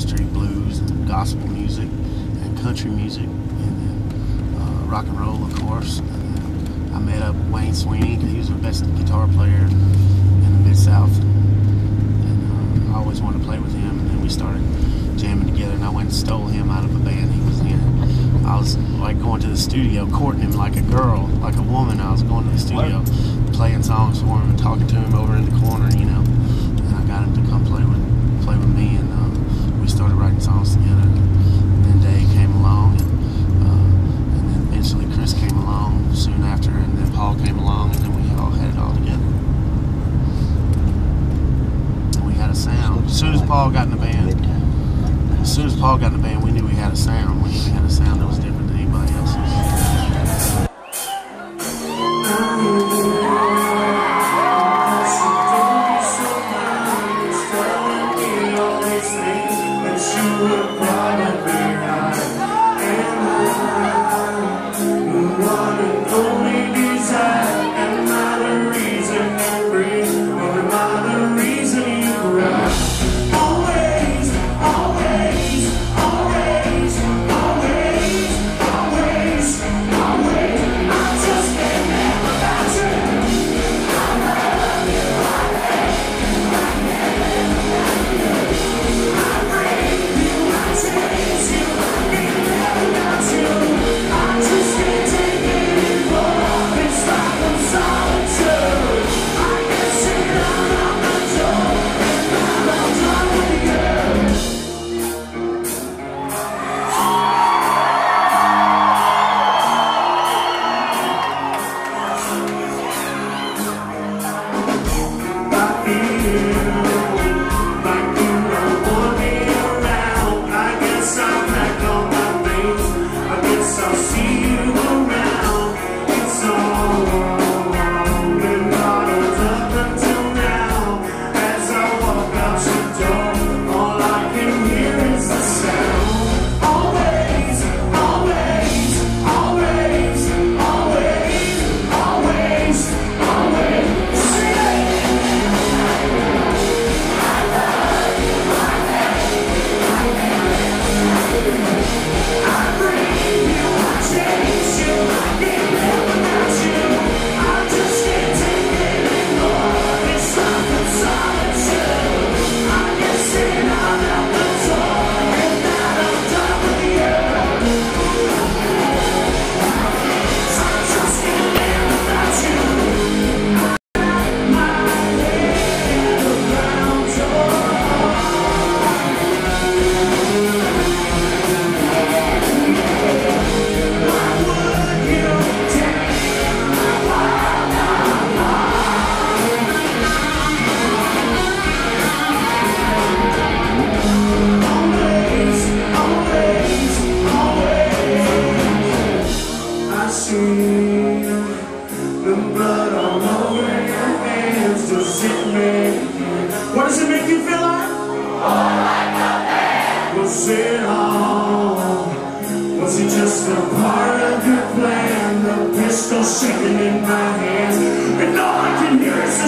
Street blues and gospel music and country music and then uh, rock and roll, of course. And then I met up Wayne Swinny because he was the best guitar player in the Mid South. And uh, I always wanted to play with him. And then we started jamming together, and I went and stole him out of a band he was in. I was like going to the studio, courting him like a girl, like a woman. I was going to the studio, playing songs for him and talking to him over in the corner, you know. And I got him to come play with play with me, and uh, we started writing songs together. And then Dave came along, and, uh, and then eventually Chris came along soon after, and then Paul came along, and then we all had it all together. And we had a sound. As soon as Paul got in the band, as soon as Paul got in the band, we knew we had a sound. We knew we had a sound that was different than anybody else's. What does it make you feel like? Was it all? Was it just a part of your plan? The pistol shaking in my hands, and all I can hear is.